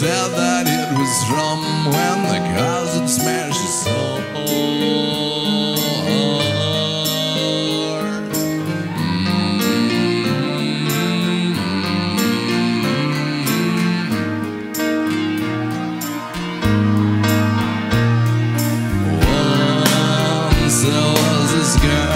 said that it was rum when the cars had smashed his soul. Once there was this girl